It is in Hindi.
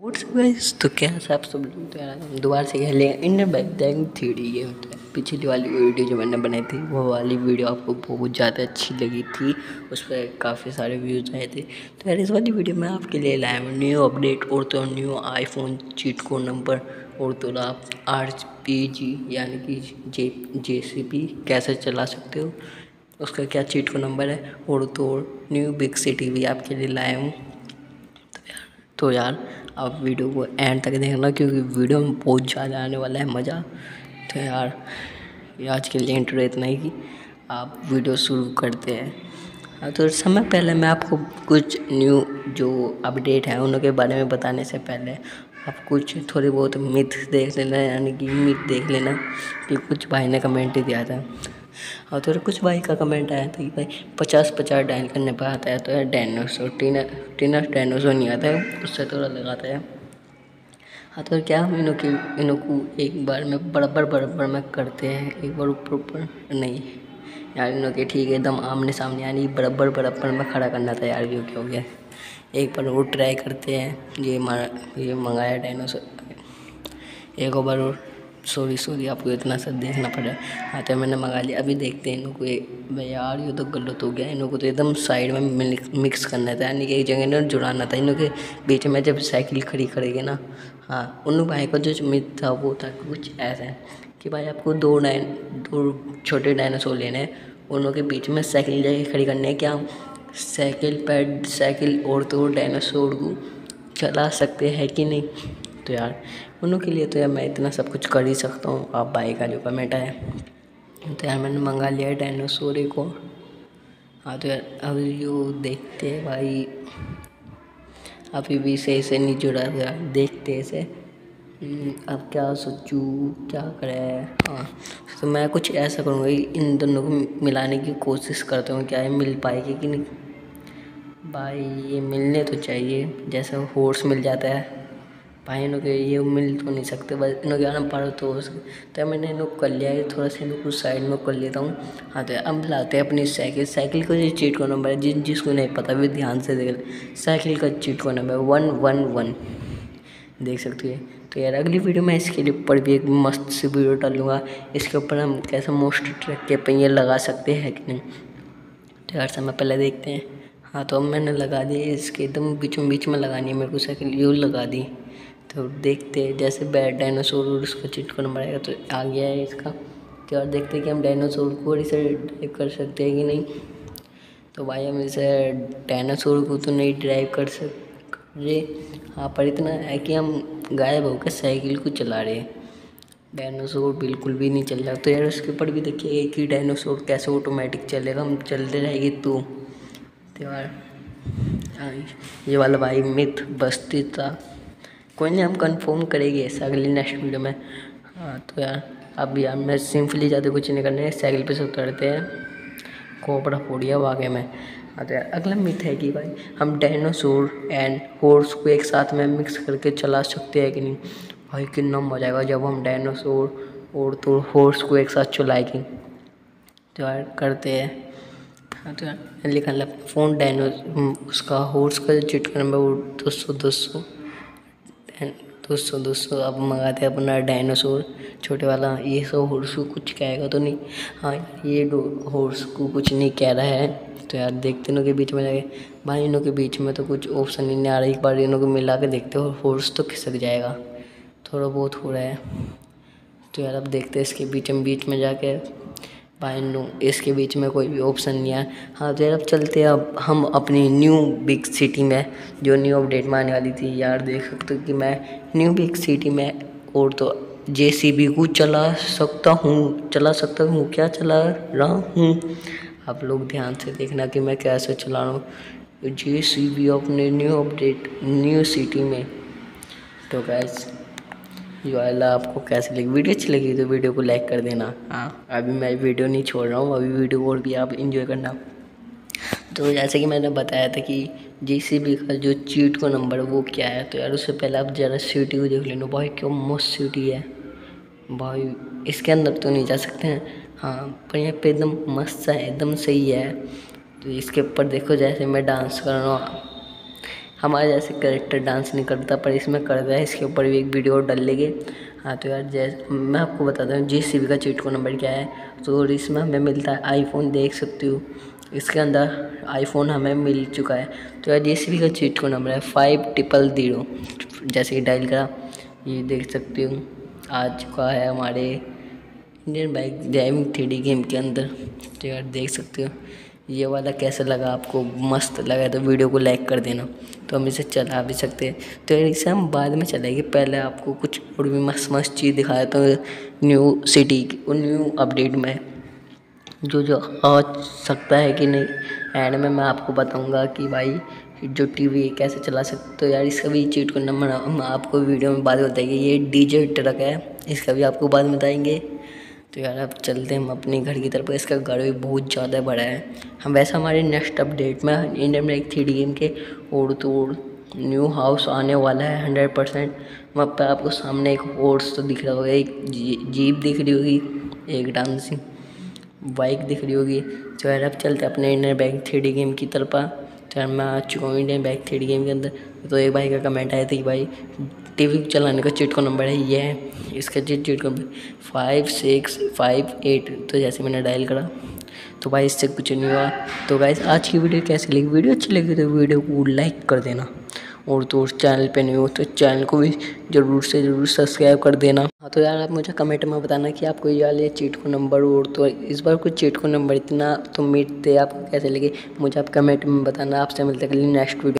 व्हाट्स गाइस तो क्या है आप सब लोग तो दोबारा से खेले इंडियन बाइक दैंग थ्री डी गेम तो पिछली वाली वीडियो जो मैंने बनाई थी, वो वाली वीडियो आपको बहुत ज़्यादा अच्छी लगी थी। उस पर काफ़ी सारे व्यूज़ आए थे। तो यार, इस वाली वीडियो में आपके लिए लाया हूँ न्यू अपडेट और तो new iPhone cheat code number और तो आप आर पी जी यानी कि जे जे सी पी कैसे चला सकते हो, उसका क्या चीट को नंबर है, और तो न्यू बिग सिटी भी आपके लिए लाया हूँ। तो यार आप वीडियो को एंड तक देखना क्योंकि वीडियो में बहुत ज़्यादा आने वाला है मज़ा। तो यार आज के लिए इंट्रो इतना ही कि आप वीडियो शुरू करते हैं। हाँ तो समय पहले मैं आपको कुछ न्यू जो अपडेट है, उनके बारे में बताने से पहले आप कुछ थोड़ी बहुत मिथ देख लेना, यानी कि मिथ देख लेना कि कुछ भाई ने कमेंट दिया था। और तो कुछ भाई का कमेंट आया था कि भाई पचास पचास डायल करने पर आता है तो यार डायनोसोर, टीना टीना डायनोसोर नहीं आता है, उससे थोड़ा लगाता है। हाँ तो क्या हम इनों की इनों को एक बार में बराबर बराबर में करते हैं, एक बार ऊपर ऊपर? नहीं। यार इनों के ठीक है, एकदम आमने सामने, यानी बराबर बराबर में खड़ा करना था यार व्यू क्यों क्या गया? एक बार वो ट्राई करते हैं, ये ये मंगाया डायनोसोर। एक बार और सॉरी सॉरी आपको इतना सब देखना पड़ा। हाँ तो मैंने मंगा लिया। अभी देखते हैं इनको भाई यार, ये तो गलत हो गया। इनको तो एकदम साइड में मिक्स करना था। यानी कि एक जगह ना जुड़ाना था। इनों के बीच में जब साइकिल खड़ी करेगी ना हाँ उन भाई का जो मित था, वो था कुछ ऐसा है कि भाई आपको दो डाइन दो छोटे डायनासोर लेने हैं। उनों के बीच में साइकिल जगह खड़ी करनी है। क्या साइकिल पैड साइकिल और तो डायनासोर को चला सकते हैं कि नहीं? तो यार उन के लिए तो यार मैं इतना सब कुछ कर ही सकता हूँ। आप भाई का जो कमेंट है तो यार मैंने मंगा लिया है डायनासोर को। हाँ तो यार अभी जो देखते हैं भाई। अभी भी सही से नहीं जुड़ा गया देखते इसे। हम्म, अब क्या सोचूँ क्या करें? हाँ तो मैं कुछ ऐसा करूँगा इन दोनों को मिलाने की कोशिश करता हूँ क्या ये मिल पाएगी कि नहीं। भाई ये मिलने तो चाहिए जैसे हॉर्स मिल जाता है। भाई इन्हों के ये मिल तो नहीं सकते, बस के आना पड़ो तो तो मैंने इन्हों कर लिया है, थोड़ा सा इन्हों कुछ साइड में कर लेता हूँ। हाँ तो अब लाते हैं अपनी साइकिल साइकिल का जो चीट का नंबर है, जिन, जिसको नहीं पता भी ध्यान से देख साइकिल का चीट का नंबर वन वन वन देख सकते हैं तो यार, अगली वीडियो में इसके लिए ऊपर भी एक मस्त सी वीडियो डालूँगा। इसके ऊपर हम कैसे मोस्ट ट्रैक के पहिए लगा सकते हैं कि नहीं? तो यार समय पहले देखते हैं। हाँ तो अब मैंने लगा दी इसके एकदम बीचों बीच में लगानी है मेरे को साइकिल यू लगा दी। तो देखते हैं, जैसे बैड डायनासोर और उसका चिटको नंबर आएगा तो आ गया है इसका। तो और देखते हैं कि हम डायनासोर को इसे ड्राइव कर सकते हैं कि नहीं। तो भाई हम इसे डायनासोर को तो नहीं ड्राइव कर सकते हाँ पर इतना है कि हम गायब होकर साइकिल को चला रहे हैं। डायनासोर बिल्कुल भी नहीं चल रहा। तो यार उसके ऊपर भी देखिए ही डायनासोर कैसे ऑटोमेटिक चलेगा। हम चलते रहेंगे तो। यार हाँ ये वाला भाई मिथ बस्ती था। कोई नहीं, हम कंफर्म करेंगे ऐसा अगली नेक्स्ट वीडियो में। हाँ तो यार, अब यार, मैं सिंपली ज़्यादा कुछ नहीं करने साइकिल पे से उतरते हैं। कोपड़ा फोड़िया वाकई में। हाँ तो यार, अगला मिथ है कि भाई, हम डायनासोर एंड हॉर्स को एक साथ में मिक्स करके चला सकते हैं कि नहीं? भाई, कितना मज़ा आएगा जब हम डायनासोर और तो हॉर्स को एक साथ चलाएँगे। तो यार, करते हैं। हाँ तो यार, लिखा फ़ोन डायनो उसका हॉर्स का जो चिटका नंबर वो दो सौ दो सौ। दोस्तों दोस्तों, अब मंगाते हैं अपना डायनासोर, छोटे वाला, ये सब हॉर्स को कुछ कहेगा तो नहीं। हाँ ये हॉर्स को कुछ नहीं कह रहा है। तो यार, देखते इनों के बीच में जाके। भाई, इनों के बीच में तो कुछ ऑप्शन ही नहीं आ रहा एक बार इनों को मिला के देखते हो हॉर्स तो खिसक जाएगा। थोड़ा बहुत हो रहा है। तो यार, अब देखते हैं इसके बीच में बीच में जाके भाई नो इसके बीच में कोई भी ऑप्शन नहीं है। हाँ तो अब चलते हैं, अब हम अपनी न्यू बिग सिटी में, जो न्यू अपडेट में आने वाली थी, यार देख सकते कि मैं न्यू बिग सिटी में और तो जे सी बी को चला सकता हूँ, चला सकता हूँ, क्या चला रहा हूँ? आप लोग ध्यान से देखना कि मैं कैसे चला रहा हूँ। जे सी अपने न्यू अपडेट न्यू सिटी में। तो गैस जो वाला आपको कैसी लगी? वीडियो अच्छी लगी तो वीडियो को लाइक कर देना। हाँ। अभी मैं वीडियो नहीं छोड़ रहा हूँ, अभी वीडियो और भी आप इन्जॉय करना। तो जैसे कि मैंने बताया था कि जी का जो चीट को नंबर वो क्या है तो यार उससे पहले आप ज़रा सीटी को देख लेना। भाई, क्यों मस्त सीटी है। भाई, इसके अंदर तो नहीं जा सकते हैं। हाँ पर यहाँ पे एकदम मस्त है, एकदम सही है। तो इसके ऊपर देखो जैसे मैं डांस कर रहा हूँ। हमारे जैसे करेक्टर डांस नहीं करता, पर इसमें कर रहा है, इसके ऊपर भी एक वीडियो डाल लेंगे। हाँ तो यार जैसे, मैं आपको बताता हूँ जी सी का चीट को नंबर क्या है तो इसमें हमें मिलता है आईफोन देख सकते हो। इसके अंदर आईफोन हमें मिल चुका है। तो यार जी सी का चीट को नंबर है फाइव ट्रिपल ज़ीरो जैसे कि डायल करा, ये देख सकते हो आ चुका है हमारे Indian bike driving three game के अंदर। तो यार देख सकते हो। ये वाला कैसा लगा? आपको मस्त लगा तो वीडियो को लाइक कर देना। तो हम इसे चला भी सकते हैं। तो इसे हम बाद में चलाएँगे पहले आपको कुछ और भी मस्त मस्त चीज़ दिखाया तो न्यू सिटी की और न्यू अपडेट में। जो जो आ सकता है कि नहीं एंड में मैं आपको बताऊँगा कि भाई, जो टीवी कैसे चला सकते तो यार इसका भी चीट को नंबर आपको वीडियो में बाद में बताएँगे। ये डीजे ट्रक है, इसका भी आपको बाद में बताएँगे। तो यार अब चलते हैं, हम अपने घर की तरफ़, इसका घर भी बहुत ज़्यादा बड़ा है। हम वैसे हमारे नेक्स्ट अपडेट में, इंडियन एक थ्री गेम के ओर तो न्यू हाउस आने वाला है हंड्रेड परसेंट वहाँ पर आपको सामने एक हॉर्स तो दिख रहा होगा, एक जीप दिख रही होगी, एक डांसिंग बाइक दिख रही होगी। तो यार अब चलते अपने इंडियन बैंक थ्री गेम की तरफ़। तो यार मैं आ चुका हूँ इंडियन बैंक थ्री गेम के अंदर। तो एक भाई का कमेंट आया था कि भाई टीवी चलाने का चिट का नंबर है ये है इसका चिट चिट का फाइव सिक्स फाइव एट तो जैसे मैंने डायल करा। तो भाई इससे कुछ नहीं हुआ। तो भाई आज की वीडियो कैसी लगी? वीडियो अच्छी लगी तो वीडियो को लाइक कर देना। और तो चैनल पे नहीं हो तो चैनल को भी ज़रूर से ज़रूर सब्सक्राइब कर देना। हाँ तो यार आप मुझे कमेंट में बताना कि आपको ये वाले चीट को नंबर और तो इस बार कुछ चीट को नंबर इतना तो मीट थे, आपको कैसे लगे? मुझे आप कमेंट में बताना, आपसे मिलते नेक्स्ट वीडियो